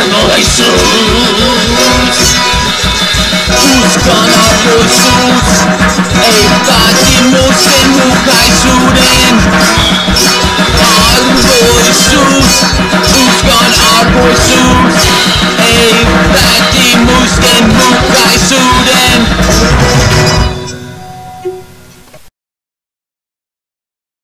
Solo Jesus Buscando a Jesus Ey, Tati muss den Hukai